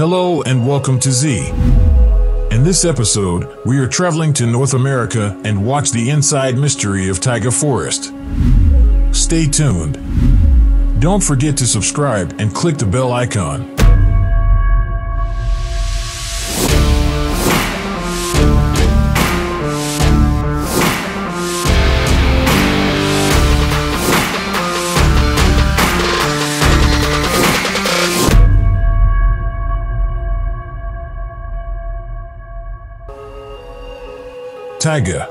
Hello and welcome to Zeey. In this episode, we are traveling to North America and watch the inside mystery of Taiga Forest. Stay tuned. Don't forget to subscribe and click the bell icon. Taiga.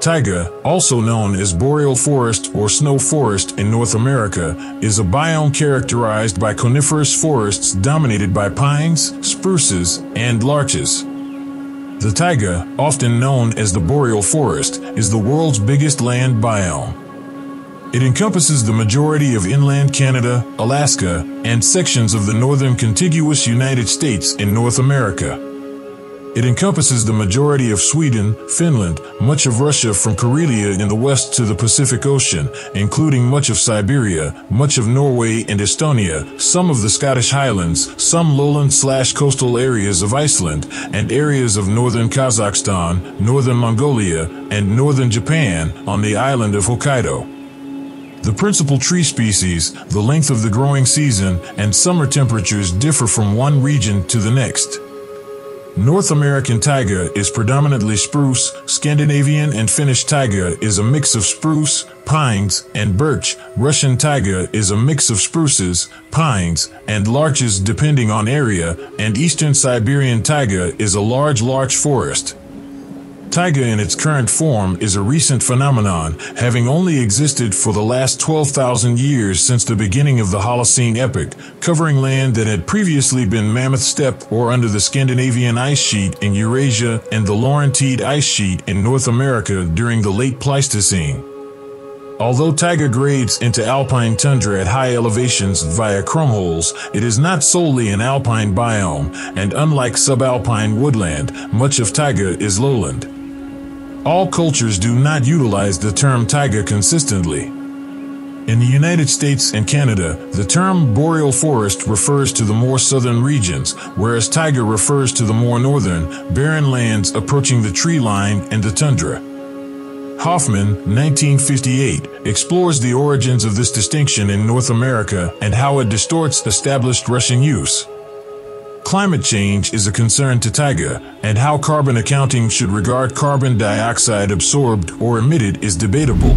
Taiga, also known as boreal forest or snow forest in North America, is a biome characterized by coniferous forests dominated by pines, spruces, and larches. The taiga, often known as the boreal forest, is the world's biggest land biome. It encompasses the majority of inland Canada, Alaska, and sections of the northern contiguous United States in North America. It encompasses the majority of Sweden, Finland, much of Russia from Karelia in the west to the Pacific Ocean, including much of Siberia, much of Norway and Estonia, some of the Scottish Highlands, some lowland slash coastal areas of Iceland, and areas of northern Kazakhstan, northern Mongolia, and northern Japan on the island of Hokkaido. The principal tree species, the length of the growing season, and summer temperatures differ from one region to the next. North American taiga is predominantly spruce, Scandinavian and Finnish taiga is a mix of spruce, pines, and birch, Russian taiga is a mix of spruces, pines, and larches depending on area, and Eastern Siberian taiga is a large larch forest. Taiga in its current form is a recent phenomenon, having only existed for the last 12,000 years since the beginning of the Holocene epoch, covering land that had previously been Mammoth Steppe or under the Scandinavian ice sheet in Eurasia and the Laurentide ice sheet in North America during the late Pleistocene. Although taiga grades into alpine tundra at high elevations via krummholz, it is not solely an alpine biome, and unlike subalpine woodland, much of taiga is lowland. All cultures do not utilize the term taiga consistently. In the United States and Canada, the term boreal forest refers to the more southern regions, whereas taiga refers to the more northern, barren lands approaching the tree line and the tundra. Hoffman, 1958, explores the origins of this distinction in North America and how it distorts established Russian use. Climate change is a concern to taiga, and how carbon accounting should regard carbon dioxide absorbed or emitted is debatable.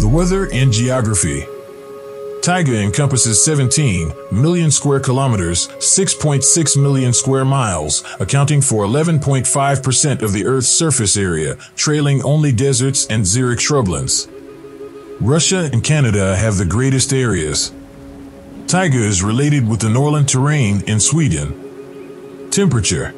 The weather and geography. Taiga encompasses 17 million square kilometers, 6.6 million square miles, accounting for 11.5% of the Earth's surface area, trailing only deserts and xeric shrublands. Russia and Canada have the greatest areas. Taiga is related with the Norrland terrain in Sweden. Temperature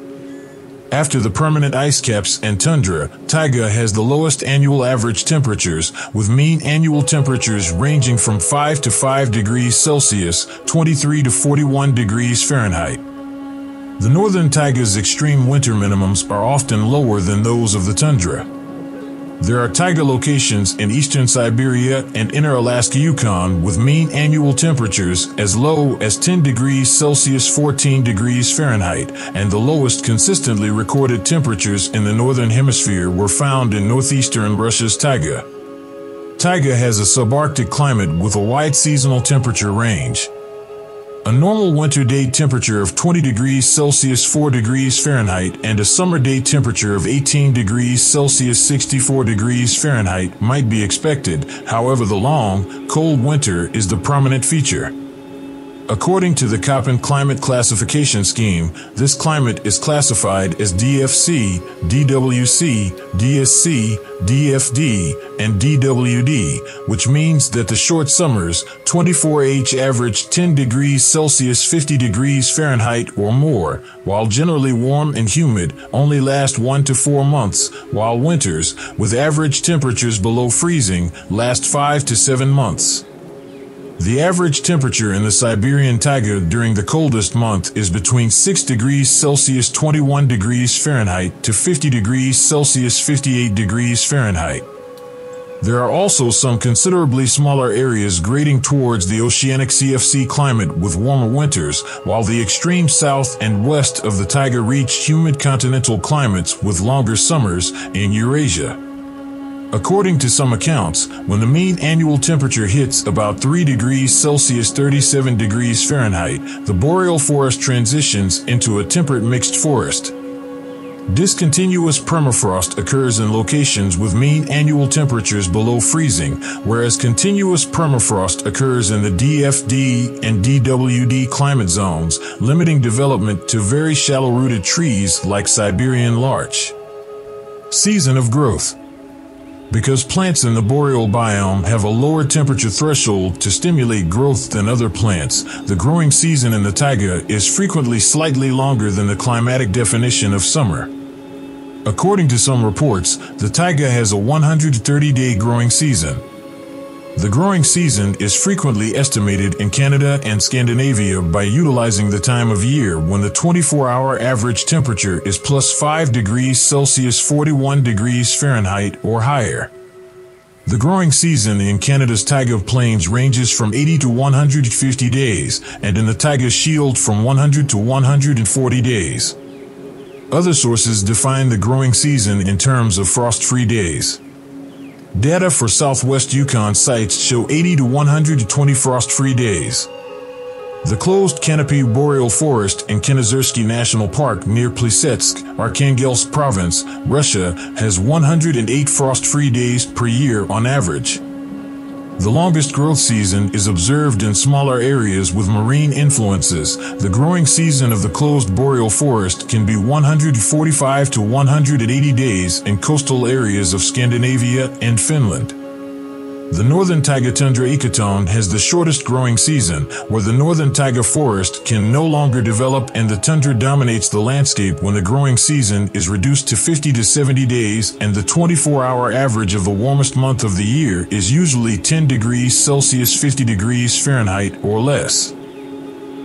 after the permanent ice caps and tundra, taiga has the lowest annual average temperatures, with mean annual temperatures ranging from 5 to 5 degrees Celsius, 23 to 41 degrees Fahrenheit. The northern taiga's extreme winter minimums are often lower than those of the tundra. There are taiga locations in eastern Siberia and inner Alaska Yukon with mean annual temperatures as low as 10 degrees Celsius 14 degrees Fahrenheit, and the lowest consistently recorded temperatures in the northern hemisphere were found in northeastern Russia's taiga. Taiga has a subarctic climate with a wide seasonal temperature range. A normal winter day temperature of 20 degrees Celsius 4 degrees Fahrenheit and a summer day temperature of 18 degrees Celsius 64 degrees Fahrenheit might be expected, however the long, cold winter is the prominent feature. According to the Köppen climate classification scheme, this climate is classified as DFC, DWC, DSC, DFD, and DWD, which means that the short summers, 24H average 10 degrees Celsius 50 degrees Fahrenheit or more, while generally warm and humid, only last 1 to 4 months, while winters, with average temperatures below freezing, last 5 to 7 months. The average temperature in the Siberian taiga during the coldest month is between 6 degrees Celsius 21 degrees Fahrenheit to 50 degrees Celsius 58 degrees Fahrenheit. There are also some considerably smaller areas grading towards the oceanic CFC climate with warmer winters, while the extreme south and west of the taiga reach humid continental climates with longer summers in Eurasia. According to some accounts, when the mean annual temperature hits about 3 degrees Celsius 37 degrees Fahrenheit, the boreal forest transitions into a temperate mixed forest. Discontinuous permafrost occurs in locations with mean annual temperatures below freezing, whereas continuous permafrost occurs in the DFD and DWD climate zones, limiting development to very shallow-rooted trees like Siberian larch. Season of growth. Because plants in the boreal biome have a lower temperature threshold to stimulate growth than other plants, the growing season in the taiga is frequently slightly longer than the climatic definition of summer. According to some reports, the taiga has a 130-day growing season. The growing season is frequently estimated in Canada and Scandinavia by utilizing the time of year when the 24-hour average temperature is plus 5 degrees Celsius 41 degrees Fahrenheit or higher. The growing season in Canada's taiga plains ranges from 80 to 150 days, and in the taiga shield from 100 to 140 days. Other sources define the growing season in terms of frost-free days. Data for southwest Yukon sites show 80 to 120 frost-free days. The closed canopy boreal forest in Kenozersky National Park near Plesetsk, Arkhangelsk Province, Russia, has 108 frost-free days per year on average. The longest growth season is observed in smaller areas with marine influences. The growing season of the closed boreal forest can be 145 to 180 days in coastal areas of Scandinavia and Finland. The northern taiga tundra ecotone has the shortest growing season, where the northern taiga forest can no longer develop and the tundra dominates the landscape when the growing season is reduced to 50 to 70 days and the 24-hour average of the warmest month of the year is usually 10 degrees Celsius 50 degrees Fahrenheit or less.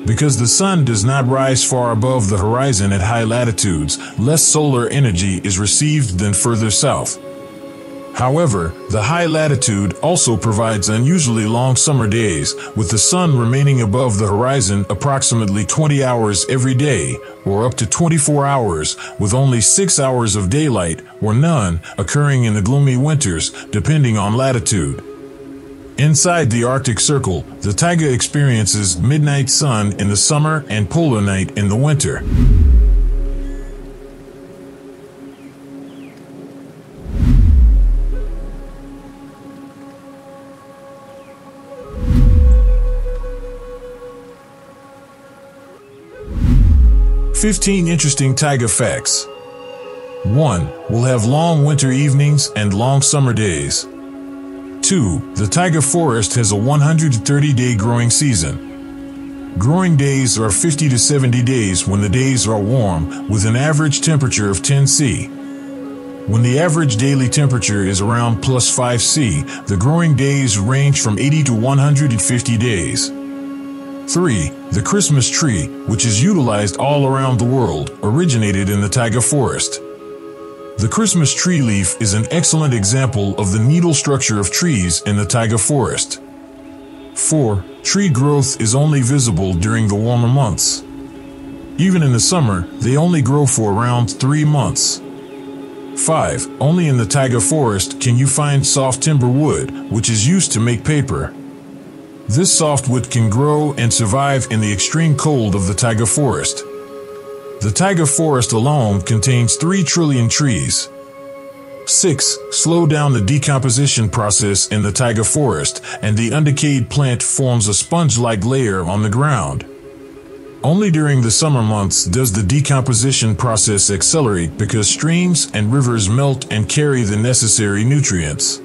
Because the sun does not rise far above the horizon at high latitudes, less solar energy is received than further south. However, the high latitude also provides unusually long summer days, with the sun remaining above the horizon approximately 20 hours every day, or up to 24 hours, with only 6 hours of daylight, or none, occurring in the gloomy winters, depending on latitude. Inside the Arctic Circle, the taiga experiences midnight sun in the summer and polar night in the winter. 15 interesting taiga facts. 1. We'll have long winter evenings and long summer days. 2. The tiger forest has a 130-day growing season. Growing days are 50 to 70 days when the days are warm, with an average temperature of 10 C. When the average daily temperature is around plus 5 C, the growing days range from 80 to 150 days. 3. The Christmas tree, which is utilized all around the world, originated in the taiga forest. The Christmas tree leaf is an excellent example of the needle structure of trees in the taiga forest. 4. Tree growth is only visible during the warmer months. Even in the summer, they only grow for around 3 months. 5. Only in the taiga forest can you find soft timber wood, which is used to make paper. This softwood can grow and survive in the extreme cold of the taiga forest. The taiga forest alone contains 3 trillion trees. 6. Slow down the decomposition process in the taiga forest, and the undecayed plant forms a sponge-like layer on the ground. Only during the summer months does the decomposition process accelerate because streams and rivers melt and carry the necessary nutrients.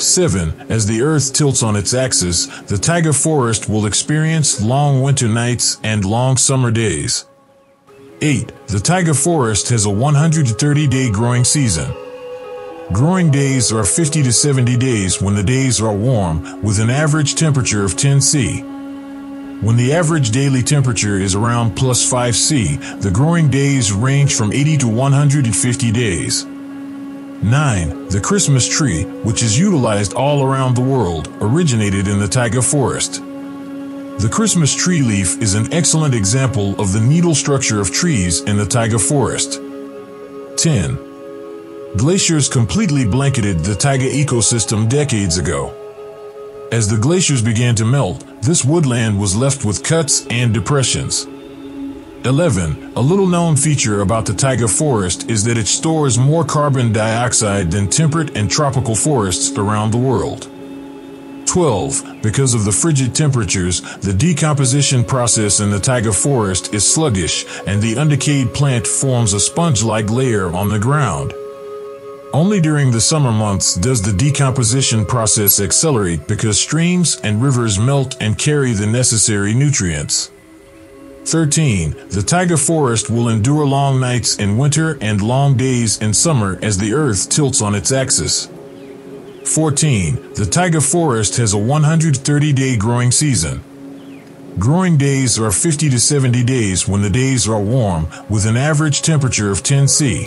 7. As the Earth tilts on its axis, the taiga forest will experience long winter nights and long summer days. 8. The taiga forest has a 130-day growing season. Growing days are 50 to 70 days when the days are warm, with an average temperature of 10 C. When the average daily temperature is around plus 5 C, the growing days range from 80 to 150 days. 9. The Christmas tree, which is utilized all around the world, originated in the taiga forest. The Christmas tree leaf is an excellent example of the needle structure of trees in the taiga forest. 10. Glaciers completely blanketed the taiga ecosystem decades ago. As the glaciers began to melt, this woodland was left with cuts and depressions. 11. A little known feature about the taiga forest is that it stores more carbon dioxide than temperate and tropical forests around the world. 12. Because of the frigid temperatures, the decomposition process in the taiga forest is sluggish and the undecayed plant forms a sponge-like layer on the ground. Only during the summer months does the decomposition process accelerate because streams and rivers melt and carry the necessary nutrients. 13. The taiga forest will endure long nights in winter and long days in summer as the earth tilts on its axis. 14. The taiga forest has a 130-day growing season. Growing days are 50 to 70 days when the days are warm, with an average temperature of 10 C.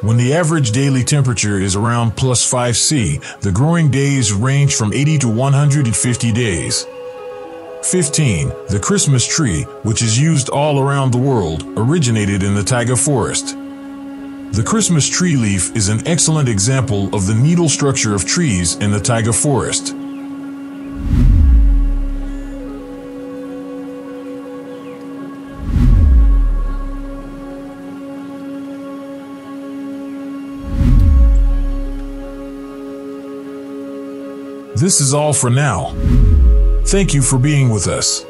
When the average daily temperature is around plus 5 C, the growing days range from 80 to 150 days. 15. The Christmas tree, which is used all around the world, originated in the taiga forest. The Christmas tree leaf is an excellent example of the needle structure of trees in the taiga forest. This is all for now. Thank you for being with us.